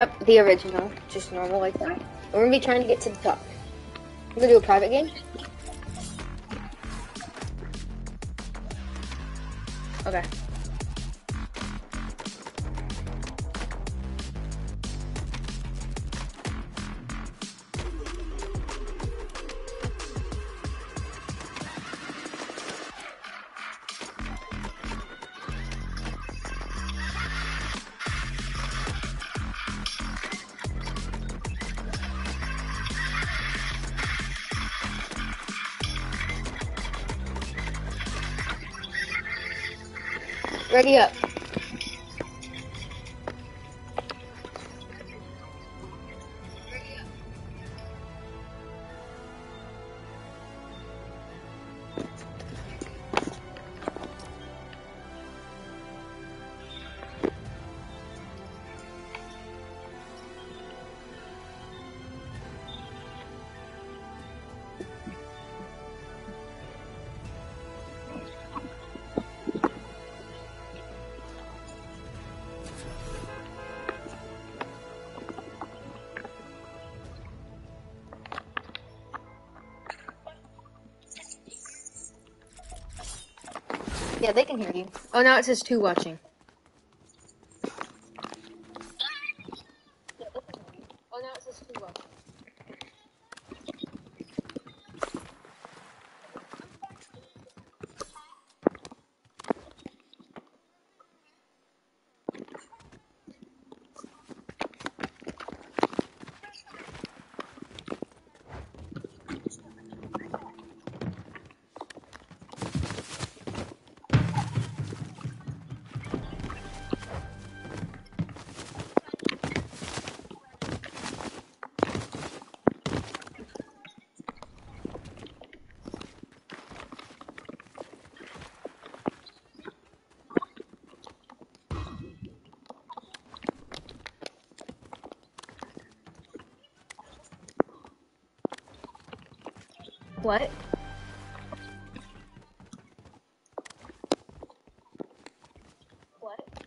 Yep, the original, just normal like that. We're gonna be trying to get to the top. We're gonna do a private game. Okay. Yeah, they can hear you. Oh, now it says two watching. Oh, now it says two watching. What? What?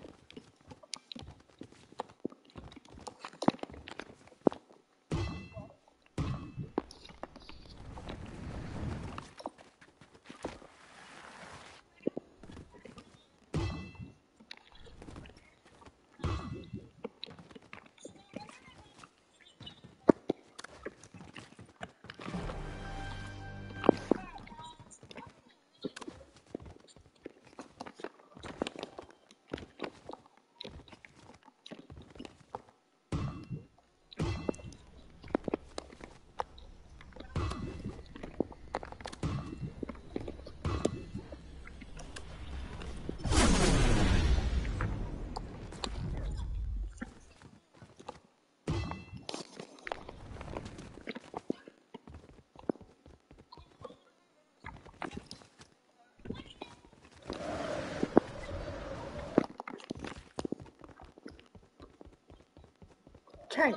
Turn.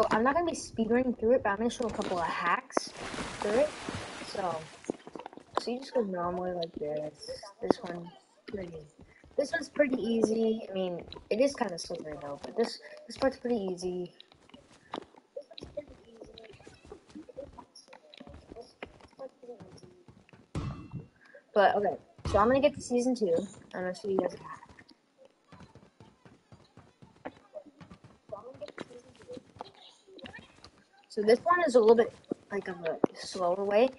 So I'm not gonna be speedrunning through it, but I'm gonna show a couple of hacks through it. So, so you just go normally like this. This one, pretty. This one's pretty easy. I mean, it is kind of slippery though, but this this part's pretty easy. But okay, so I'm gonna get to season two. I'm gonna show you guys a hack. So this one is a little bit like of a slower way,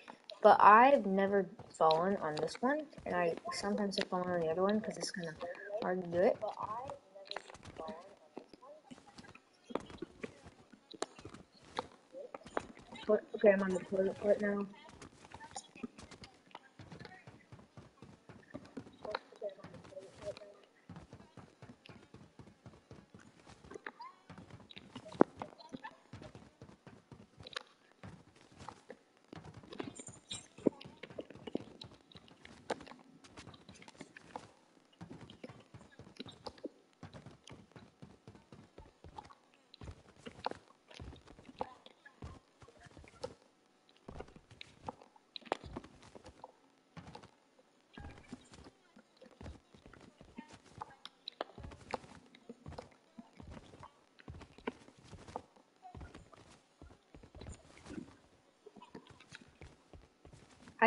but I've never fallen on this one, and I sometimes have fallen on the other one because it's kind of hard to do it. But, okay, I'm on the toilet part now.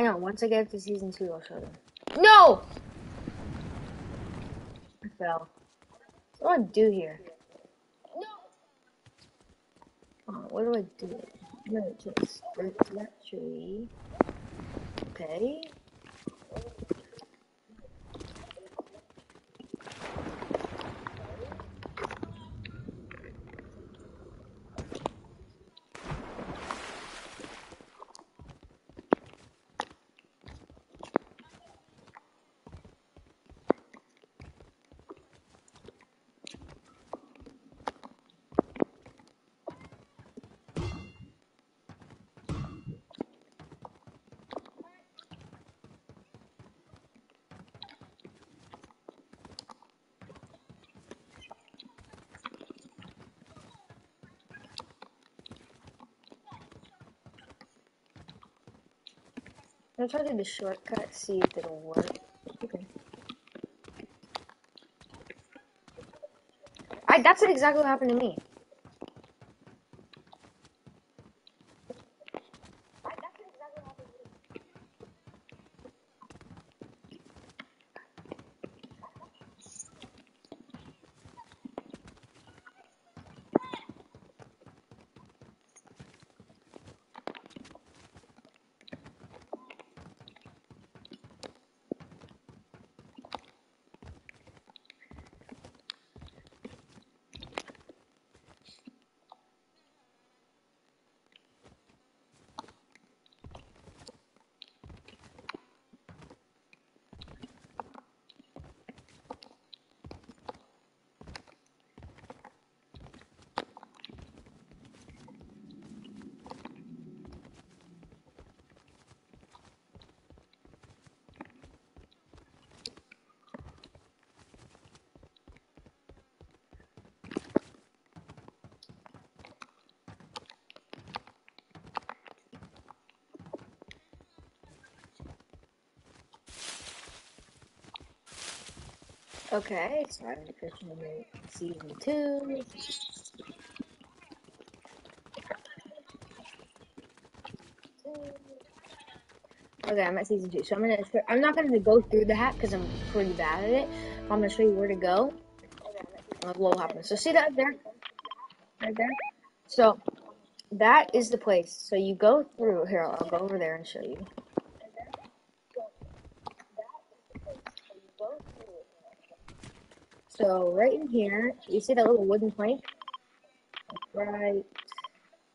Know. Once I get to season two, I'll show them. No! I fell. What do I do here? Oh, what do I do? I'm gonna just break that tree. Okay. I'll try to do the shortcut, see if it'll work. Okay. I, that's exactly what happened to me. Okay, so I'm fishing season two. Okay, I'm at season two, so I'm gonna. I'm not gonna go through the hat because I'm pretty bad at it. I'm gonna show you where to go. What will happen. So see that there, right there. So that is the place. So you go through here. I'll go over there and show you. So right in here, you see that little wooden plank? Right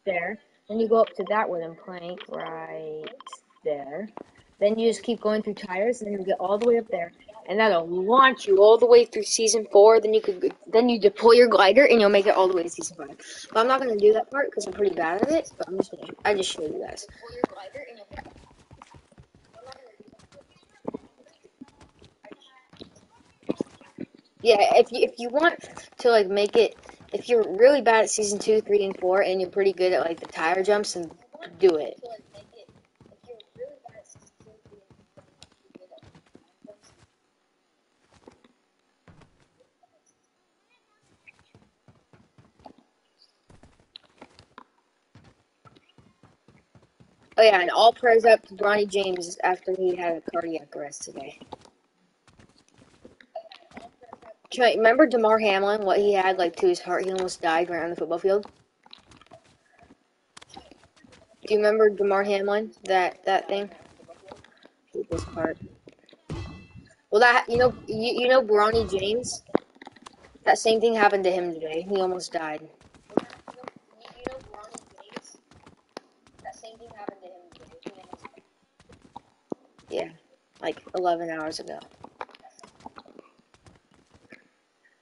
there. Then you go up to that wooden plank right there. Then you just keep going through tires, and then you get all the way up there, and that'll launch you all the way through season four. Then you could, then you deploy your glider, and you'll make it all the way to season five. But I'm not gonna do that part because I'm pretty bad at it. But I'm just gonna, I just show you guys. Yeah, if you if you want to like make it, if you're really bad at season two, three, and four, and you're pretty good at like the tire jumps, and do it. Oh yeah, and all prayers up to Bronny James after he had a cardiac arrest today. I- Remember Damar Hamlin? What he had like to his heart? He almost died right on the football field. Do you remember Damar Hamlin? That that thing. This part. Well, that you know you, you know Bronny James. That same thing happened to him today. He almost died. Yeah, like 11 hours ago.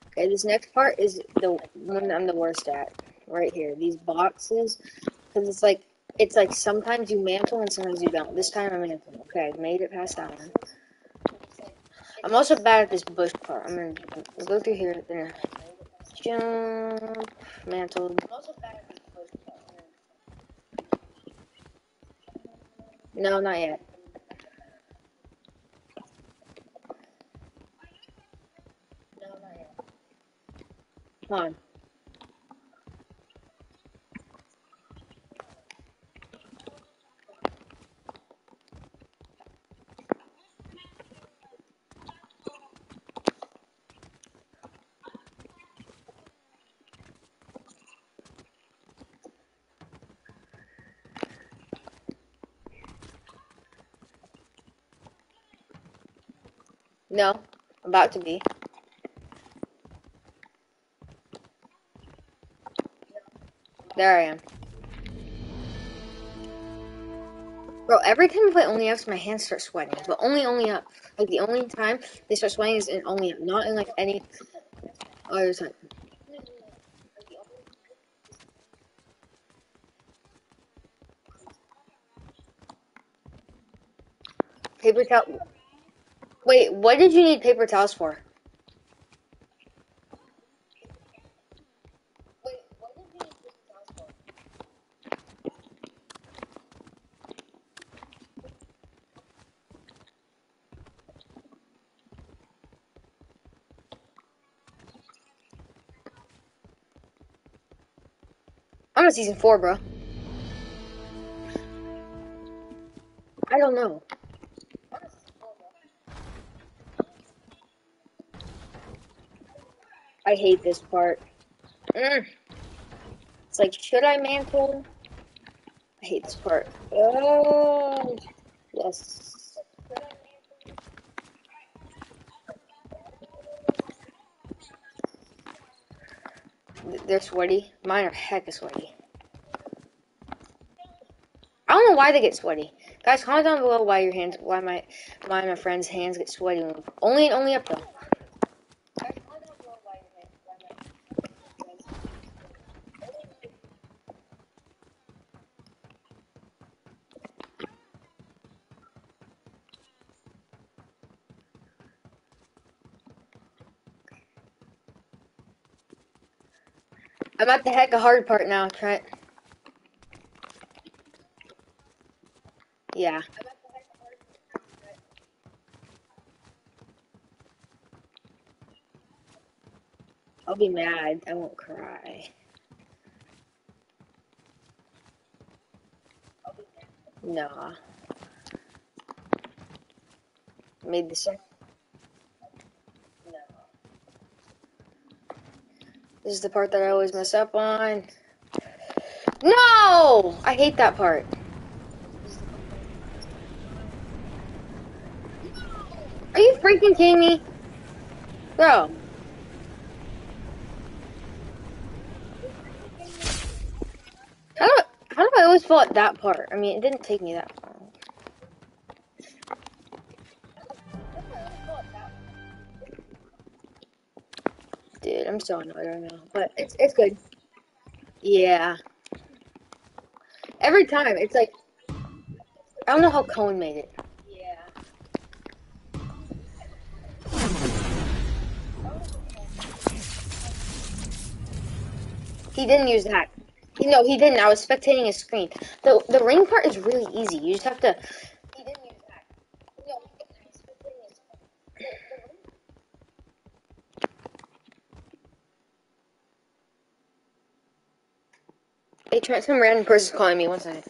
Okay, this next part is the one I'm the worst at. Right here, these boxes, because it's like it's like sometimes you mantle and sometimes you don't. This time I'm mantle. Okay, I made it past that one. I'm also bad at this bush part. I'm gonna go through here. Jump, mantled. No, not yet. No, about to be. There I am. Bro, every time I play Only Ups, my hands start sweating. But only Only Up. Like, the only time they start sweating is in Only Up, not in, like, any other time. Paper towel. Wait, what did you need paper towels for? I'm on season four, bro. I don't know. I hate this part. Mm. It's like, should I mantle? I hate this part. Oh, yes. They're sweaty. Mine are hecka sweaty. I don't know why they get sweaty. Guys, comment down below why your hands, why my, why my friend's hands get sweaty. Only, only up though. I'm at the hecka hard part now, Trent. Yeah. I'll be mad. I won't cry. Nah. Made the sec. This is the part that I always mess up on. No! I hate that part. Are you freaking kidding me? Bro. How do, how do I always fall at that part? I mean, it didn't take me that long. Dude, I'm so annoyed right now. But it's, it's good. Yeah. Every time, it's like... I don't know how Cohen made it. He didn't use that. No, he didn't. I was spectating his screen. The the ring part is really easy. You just have to. He didn't use that. No, I was spectating his screen. Hey, Trent, some random person's calling me. One second.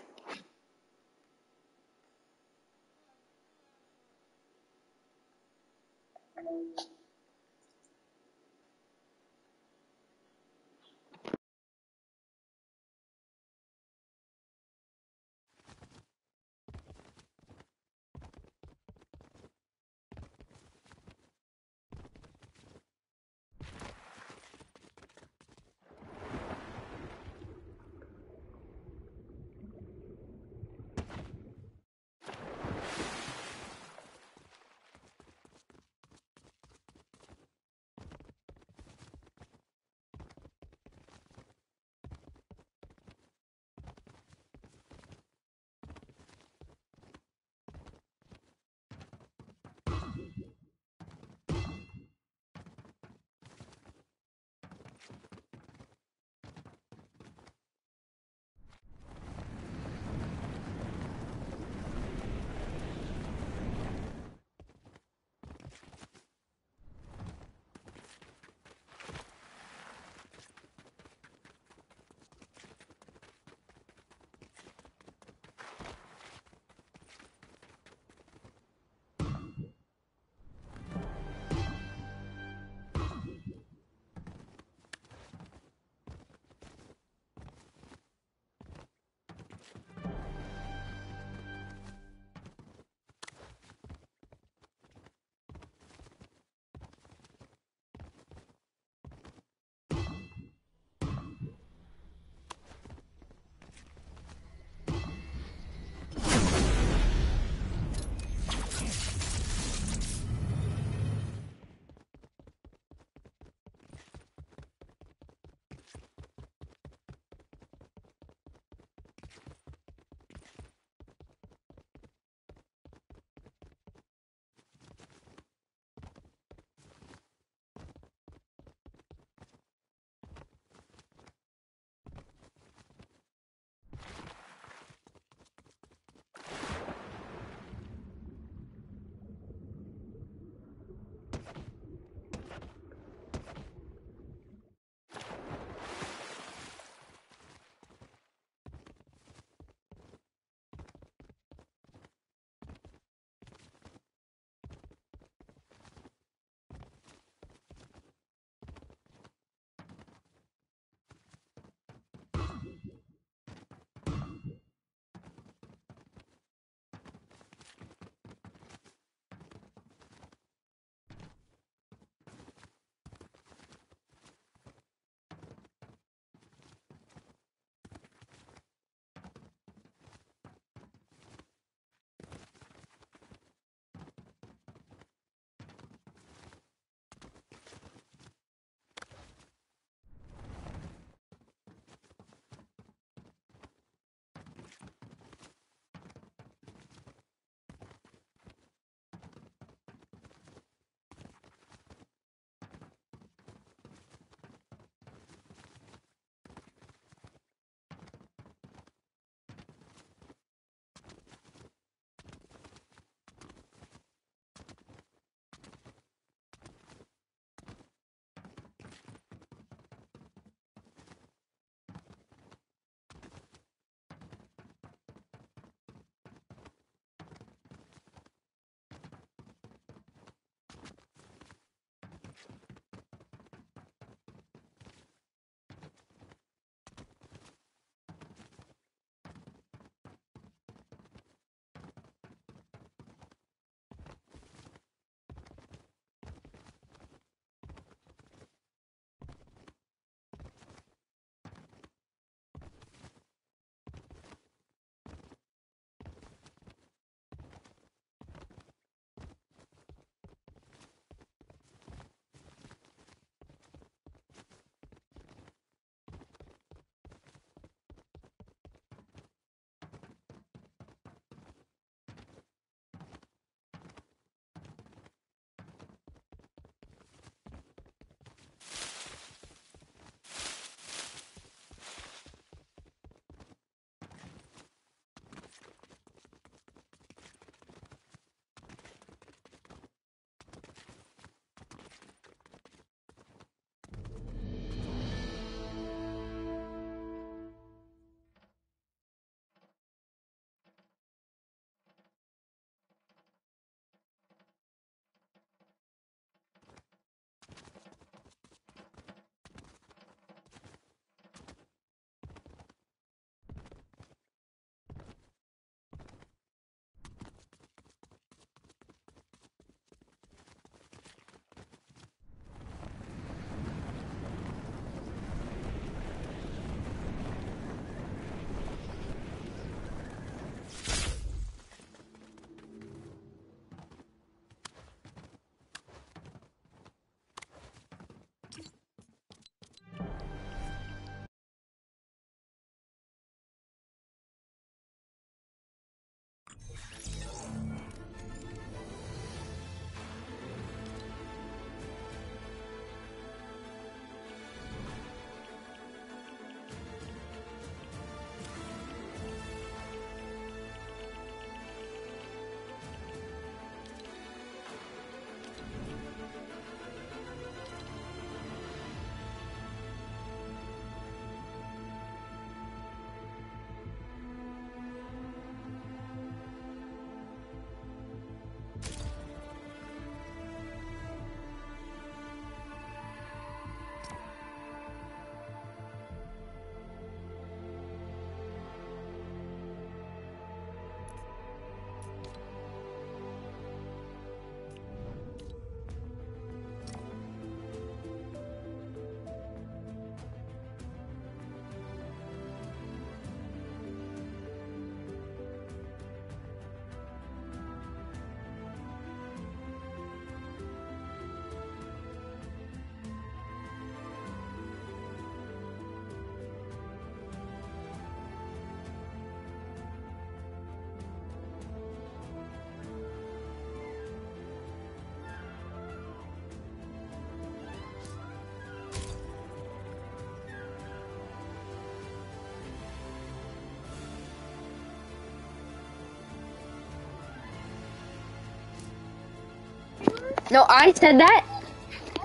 No, I said that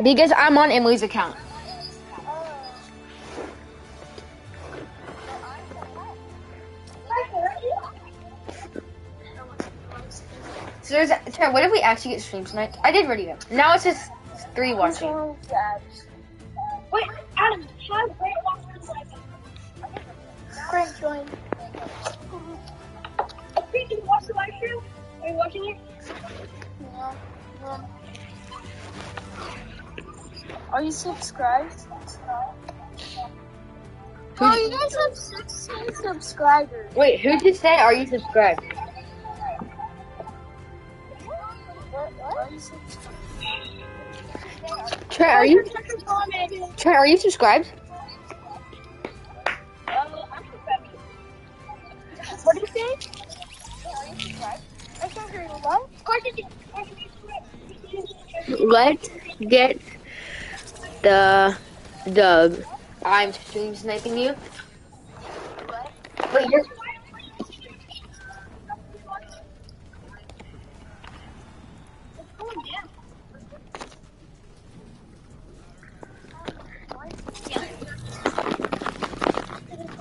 because I'm on Emily's account. So there's, Trent, what if we actually get streams tonight? I did really good. Now it's just three watching. Subscribed? Oh, you guys have 16 subscribers. Wait, who just said are you subscribed? Trent, are you Trent, are you subscribed? What do you say? I can't hear you. What? Let's get the dub. I'm stream sniping you. Wait, you're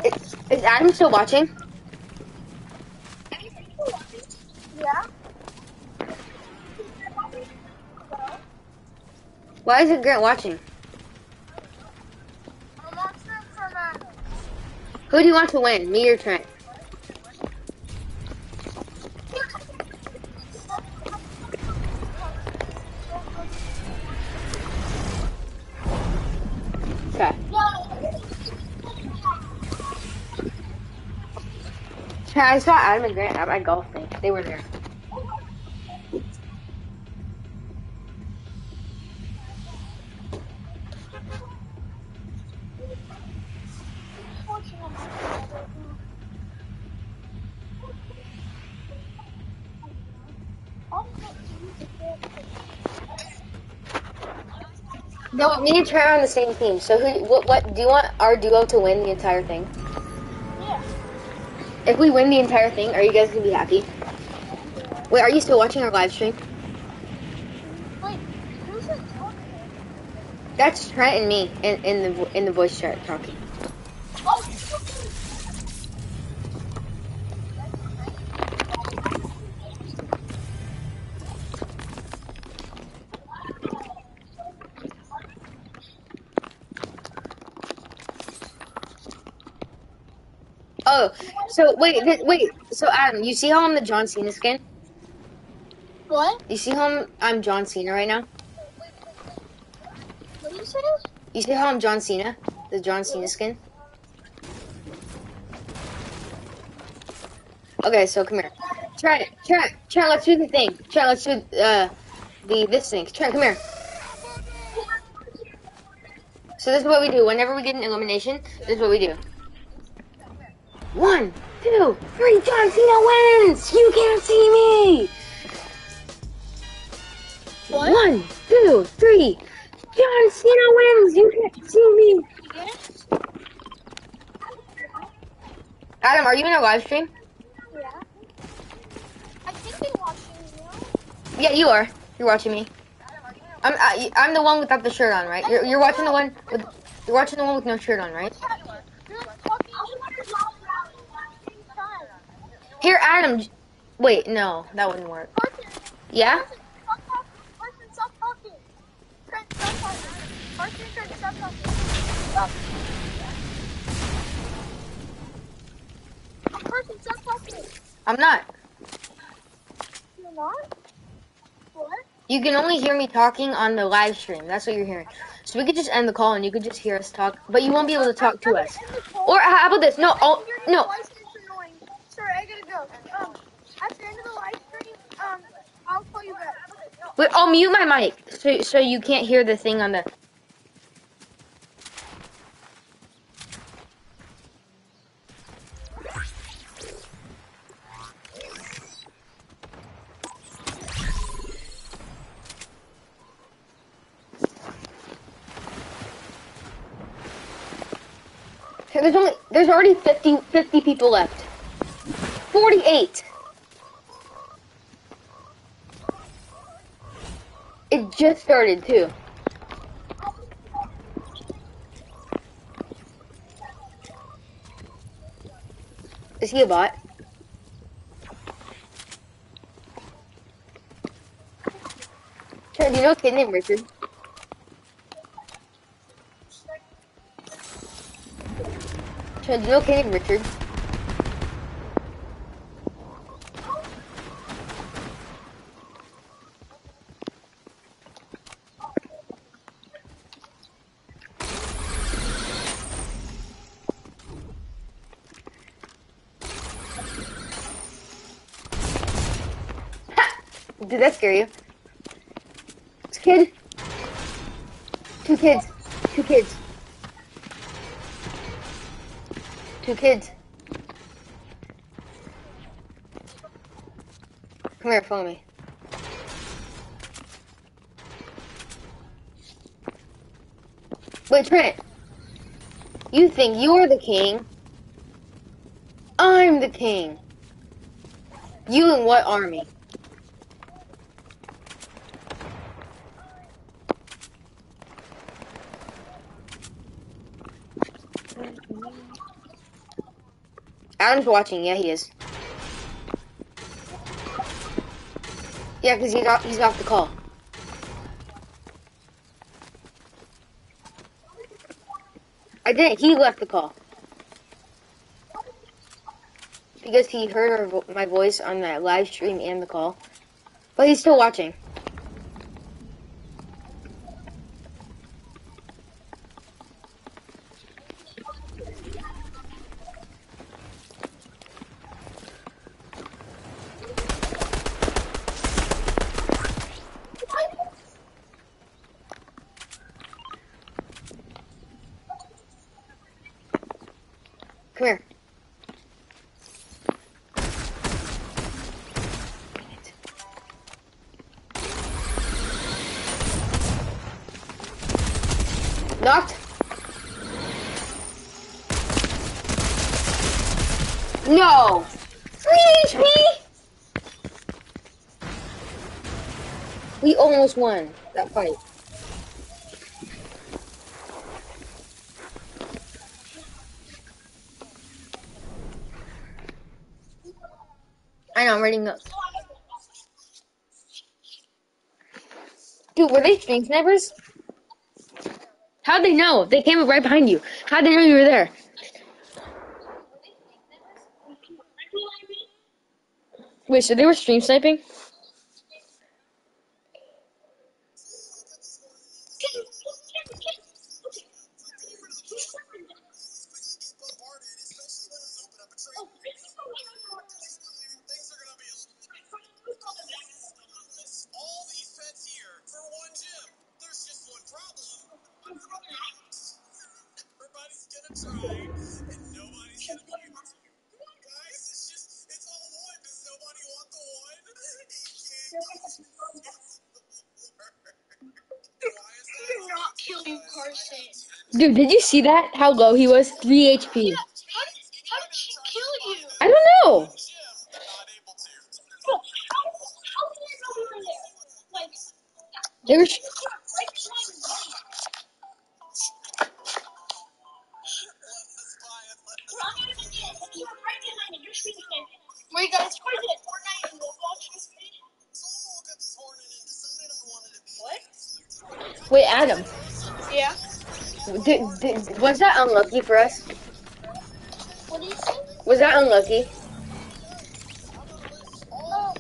Is, is Adam still watching? Yeah. Why isn't Grant watching? I'm watching from uh, Who do you want to win, me or Trent? Okay. I saw Adam and Grant at my golf thing. They were there. No, me and Trent are on the same team. So who? What? What? Do you want our duo to win the entire thing? Yeah. If we win the entire thing, are you guys gonna be happy? Wait, are you still watching our live stream? Wait, who's talking? That's Trent and me in, in the in the voice chat talking. Oh, so wait, th- wait. So Adam, you see how I'm the John Cena skin? What? You see how I'm, I'm John Cena right now? What you say? You see how I'm John Cena, the John Cena skin? Okay, so come here. Try, Trent, try. let's do the thing. Try. let's do uh the this thing. Trent, come here. So this is what we do. Whenever we get an elimination, this is what we do. One, two, three, John Cena wins! You can't see me! What? One, two, three. John Cena wins! You can't see me! Adam, are you in a live stream? Yeah. I think they watching you. Yeah, you are. You're watching me. I'm I, I'm the one without the shirt on, right? You're you're watching the one with you're watching the one with no shirt on, right? You're talking time. Here, Adam. Wait, no, that wouldn't work. Yeah? I'm not. You can only hear me talking on the live stream. That's what you're hearing. So we could just end the call and you could just hear us talk, but you won't be able to talk to us. Or how about this? No, no. Sorry, I gotta go. Um, at the end of the live stream, um, I'll call you back. Wait, I'll mute my mic so so you can't hear the thing on the. There's only there's already 50, 50 people left. Forty-eight. It just started too. Is he a bot? Chad, you know a kid named Richard? Chad, you know a kid named Richard? That scare you? It's a kid. Two kids. Two kids. Two kids. Come here, follow me. Wait, Trent. You think you're the king? I'm the king. You in what army? Adam's watching. Yeah, he is. Yeah, because he's off, he's off the call. I didn't. He left the call. Because he heard my voice on that live stream and the call. But he's still watching. Come here. Knocked. No. Three HP. We almost won that fight. I know, I'm reading up. Dude, were they stream snipers? How'd they know? They came up right behind you. How'd they know you were there? Wait, so they were stream sniping? Dude, did you see that? How low he was? 3 HP. How did, how did she kill you? I don't know. gym, not Did, was that unlucky for us? What do you say? Was that unlucky? Oh,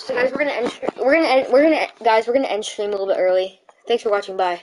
So guys, we're gonna end. We're gonna end. We're gonna guys. We're gonna end stream a little bit early. Thanks for watching. Bye.